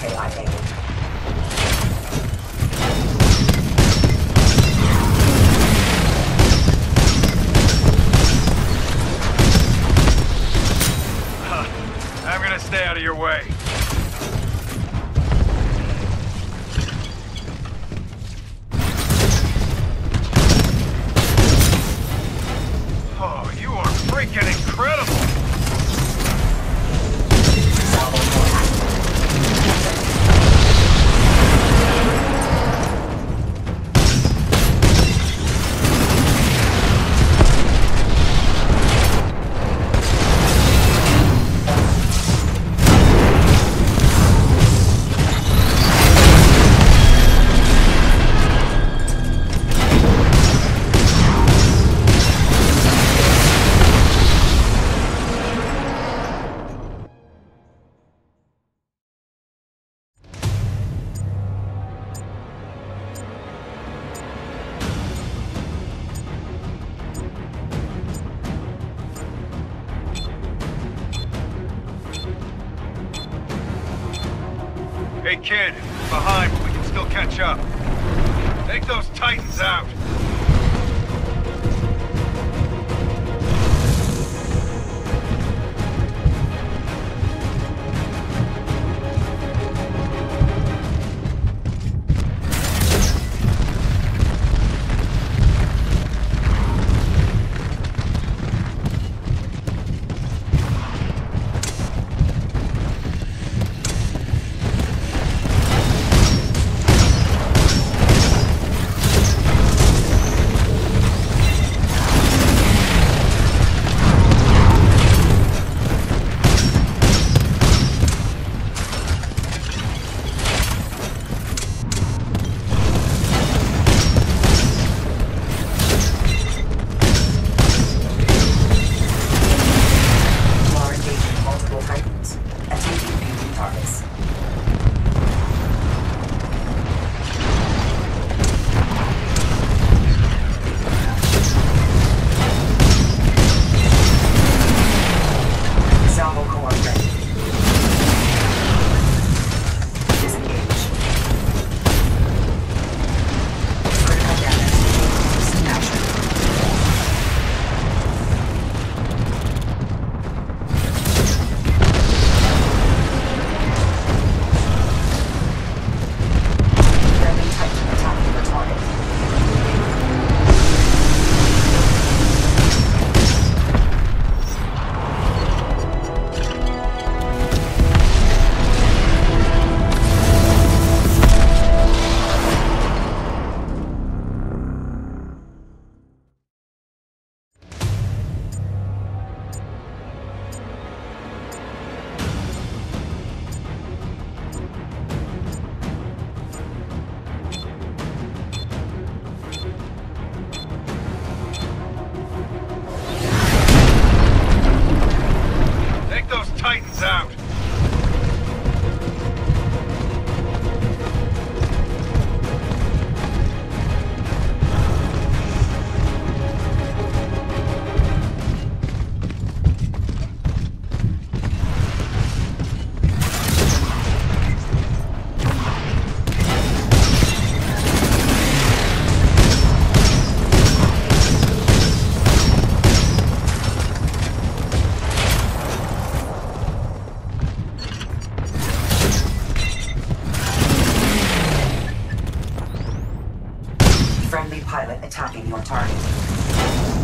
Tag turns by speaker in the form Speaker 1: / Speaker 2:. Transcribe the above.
Speaker 1: KIA.
Speaker 2: Hey kid, behind, but we can still catch up. Take those titans out!
Speaker 1: marking your target.